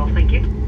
call. thank you.